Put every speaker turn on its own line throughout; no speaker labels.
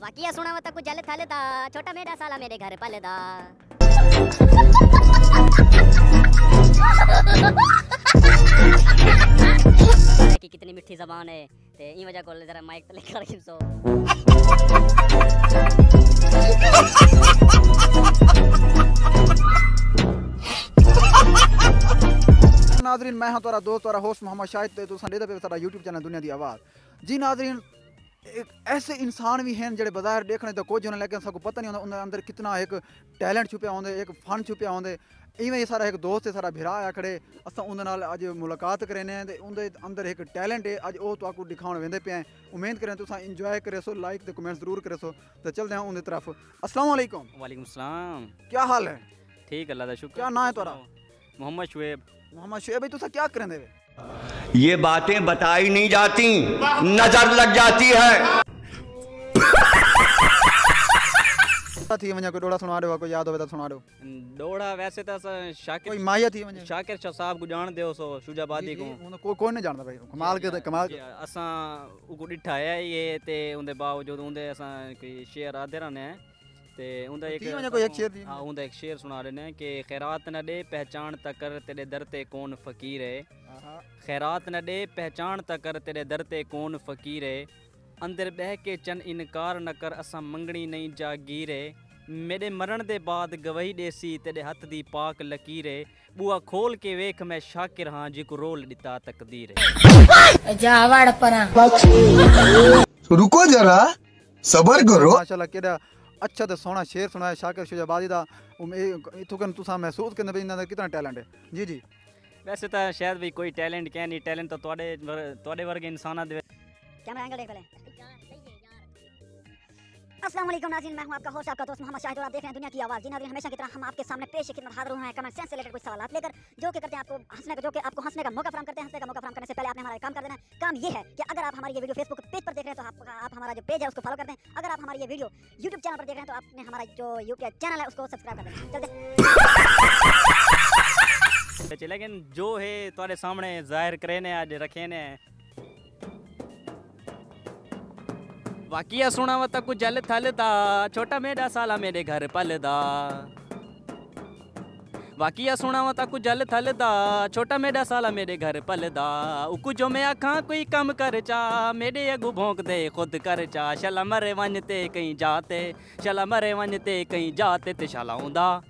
वाकिया सुना वता कुछ जल थल दा छोटा मेरा साला मेरे घर पल दा कि कितनी मिठी जबान है। ते ई वजह को जरा माइक तले कर सो।
नाजरीन मैं हाँ तोरा दोस्त तोरा होस्ट मोहम्मद शाहिद ते तुसां ॾेदे पे साਡਾ YouTube चैनल दुनिया दी आवाज़। जी नाजरीन ऐसे इंसान भी हैं जो बज़ाहिर देखने तो कुछ होने लेकिन सबको पता नहीं होता अंदर कितना एक टैलेंट छुपया होंगे एक फन छुपया होंगे इवें सारा एक दोस्त है सारा भिरा है खड़े अस अज मुलाकात करें तो उनके अंदर एक टैलेंट है अज वो तो आपको दिखाने वेंदे पे हैं। उम्मीद करें तो इंजॉय करे सो लाइक तो कमेंट ज़रूर करे सो। तो चलते हैं उनकी तरफ़। असल वालेकुम
सलाम।
क्या हाल है?
ठीक अल्लाह का शुक्र।
क्या ना है तुरा
मोहम्मद शुएब।
मोहम्मद शुएब भाई तुम क्या करें
ये बातें बताई नहीं जाती नज़र लग जाती है।
थी मने कोई डोड़ा सुना दो कोई याद होवे तो सुना दो
डोड़ा वैसे तो शाकिर
कोई माया थी मने
शाकिर शाह साहब को जान दे सो शुजाबादी को।
कोई कोई नहीं जानता भाई कमाल के
कमाल असा को डिठा है ये ते उनदे बावजूद उनदे असा कोई शेयर आदे रहने हैं ते उंदा एक
कोई एक शेर
हाँ उंदा एक शेर सुना रहे हैं कि खैरात न दे पहचान तकर तेरे दर ते कौन फकीर है खैरात न दे पहचान तकर तेरे दर ते कौन फकीर है अंदर बह के चन इनकार न कर असा मंगनी नहीं जागीर है मेरे मरण दे बाद गवाही देसी तेरे हथ दी पाक लकीर है बुआ खोल के वेख मैं शाकिर हाँ जी को रोल दिता तकदीर है
जावड़ पना
रुको जरा सबर करो।
माशाल्लाह केड़ा अच्छा तो सोहना शेर सुनाया शाकिर शुजाबादी का इतों कन तुम महसूस करना भी इन्होंने कितना टैलेंट है जी जी
वैसे तो शायद भी कोई टैलेंट कह नहीं टैलेंट तो थोड़े थोड़े वर्ग इंसाना
कैमरा एंगल देख पहले असलम नाजिन मैं हूँ आपका होस्ट आपका दोस्त मोहम्मद शाहिद और आप देख रहे हैं दुनिया की आवाज़। जी नाजिन हमेशा की तरह हम आपके सामने पेश खिदमत हाजिर हुए हैं। कमेंट सेंस से रिलेटेड कुछ सवाल लेकर जो कि करते हैं आपको हंसने का जो कि आपको हंसने का मौका फ्राम करते हैं हंसने का मौका फ्राम करने से पहले आपने हमारा काम कर देना काम ये है कि अगर आप हमारी ये वीडियो फेसबुक पेज पर देख रहे हैं तो आप, आप हमारा जो पेज है उसको फॉलो कर दें। अगर आप हमारी ये वीडियो यूट्यूब चैनल पर देख रहे हैं तो आपने हमारा जो यूट्यूब चैनल है उसको सब्सक्राइब कर देना चलते
लेकिन जो है तुम्हारे सामने ज़ाहिर करे ने आज रखे ने ਵਾਕਿਆ ਸੁਣਾ ਵਾ ਤਾਂ ਕੁ ਜਲ ਥਲ ਦਾ ਛੋਟਾ ਮੇਰਾ ਸਾਲਾ ਮੇਰੇ ਘਰ ਪਲਦਾ। ਵਾਕਿਆ ਸੁਣਾ ਵਾ ਤਾਂ ਕੁ ਜਲ ਥਲ ਦਾ ਛੋਟਾ ਮੇਰਾ ਸਾਲਾ ਮੇਰੇ ਘਰ ਪਲਦਾ। ਉਕੂ ਜੋ ਮੈਂ ਆਖਾਂ, ਕੋਈ ਕੰਮ ਕਰ ਚਾ, ਮੇਰੇ ਅਗੂ ਭੌਂਕਦੇ ਖੁਦ ਕਰ ਚਾ। ਸ਼ਲਾ ਮਰੇ ਵੰਨ ਤੇ ਕਹੀਂ ਜਾਤੇ ਸ਼ਲਾ ਮਰੇ ਵੰਨ ਤੇ ਕਹੀਂ ਜਾਤੇ ਤੇ ਸ਼ਲਾ ਆਉਂਦਾ।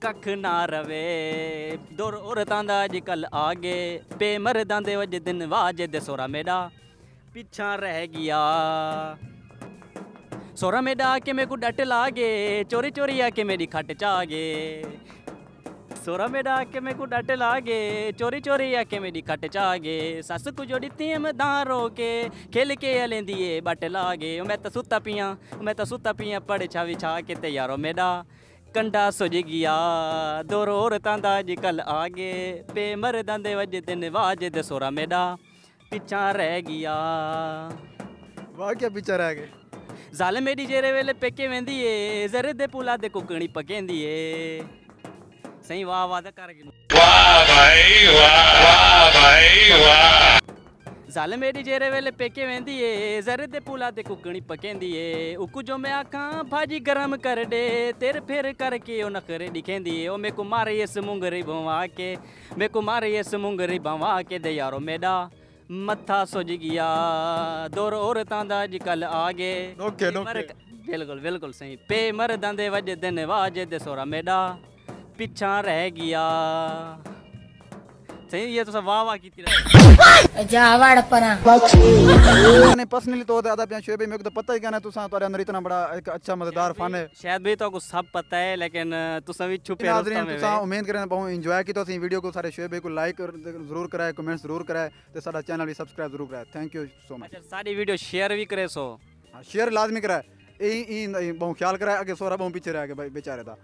ਕੱਖ ਨਾ ਰਵੇ, ਦੁਰ ਔਰਤਾਂ ਦਾ ਅੱਜ ਕੱਲ ਆਗੇ। ਬੇਮਰਦਾਂ ਦੇ ਵਜ ਦਿਨ ਵਾਜੇ ਦੇ ਸੋਰਾ ਮੇਰਾ। ਪਿੱਛਾ ਰਹਿ ਗਿਆ। ਸੋਰਾ ਮੇਰਾ ਆ ਕੇ ਮੇਰੇ ਕੋ ਡੱਟ ਲਾ ਗਏ ਚੋਰੀ ਚੋਰੀ ਆ ਕੇ ਮੇਰੀ ਖੱਟ ਚ ਆ ਗਏ ਸੋਰਾ ਮੇਰਾ ਆ ਕੇ ਮੇਰੇ ਕੋ ਡੱਟ ਲਾ ਗਏ ਚੋਰੀ ਚੋਰੀ ਆ ਕੇ ਮੇਰੀ ਖੱਟ ਚ ਆ ਗਏ ਸੱਸ ਕੋ ਜੋੜੀ ਤੀ ਮਦਾਂ ਰੋ ਕੇ ਖੇਲ ਕੇ ਲੈਂਦੀ ਏ ਬੱਟ ਗਏ ਮੈਂ ਤਾਂ ਸੁੱਤਾ ਪੀਆਂ ਮੈਂ ਤਾਂ ਸੁੱਤਾ ਪੀਆਂ ਪੜ ਛਾ ਵਿਛਾ ਕੇ ਤੇ ਯਾਰੋ ਮੇਡਾ। ਕੰਡਾ ਸੁੱਜ ਗਿਆ, ਦੋ ਔਰਤਾਂ ਦਾ ਅੱਜ ਕੱਲ ਆ ਗਏ ਬੇਮਰਦਾਂ ਦੇ ਵਜ ਦਿਨ ਦੇ ਸੋਰਾ ਮੇਰਾ ਪਿੱਛਾ ਰਹਿ ਗਿਆ।
ਵਾਹ ਕੀ ਪਿੱਛਾ ਰਹਿ ਗਏ।
ಜಾಲಮೇಡಿ ಜೇರೆ ವೇಲೆ ಪೆಕ್ಕೆ ವೆಂದಿಯೇ ಜರದೆ ಪುಲಾದೆ ಕುಕ್ಕಣಿ ಪಕೆಂದಿಯೇ सही वाह वाह कारगी वाह भाई वाह वाह भाई वाह साल मेरी जेरे वेले पेके वेंदी ए जर दे पुला दे कुकणी पकेंदी ए उकु जो मैं आखा, भाजी गरम कर दे, तेरे फेर करके ओ नखरे दिखेंदी ए ओ मे को मारे ये समुंगरी भवा के मे को मारे ये समुंगरी भवा के दे यारो मेडा। ਮੱਥਾ ਸੁੱਜ ਗਿਆ। ਦੋਰ ਔਰਤਾਂ ਦਾ ਅੱਜ ਕੱਲ ਆ ਗਏ। ਮਰ-
ਨੋਕੇ।
ਬਿਲਕੁਲ ਬਿਲਕੁਲ ਸਹੀ। ਪੇ ਮਰਦਾਂ ਦੇ ਵਜ ਦਿਨ ਵਾਜੇ ਦੇ ਸੋਰਾ ਮੇਰਾ ਪਿੱਛਾ ਰਹਿ ਗਿਆ। ಸರಿ ये तो सब वाह वाह की थी
जावाड़ पना।
मैंने पर्सनली तो दादा पे शोएब मेरे को तो पता ही क्या ना तुसा तुम्हारे अंदर इतना बड़ा एक अच्छा मज़ेदार फन है।
शायद भी तो को सब पता है लेकिन तुसा भी छुपे
नाजरीन तुसा उम्मीद करे बहु एंजॉय की तो असि वीडियो को सारे शोएब को लाइक ज़रूर कराए कमेंट्स ज़रूर कराए ते साडा चैनल भी सब्सक्राइब ज़रूर कराए। थैंक यू सो मच
अच्छा सारी वीडियो शेयर भी करे सो।
हाँ, शेयर लाजमी कराए। ई ई बहु ख्याल कराए आगे सोरा बहु पीछे रह गए बेचारे दा।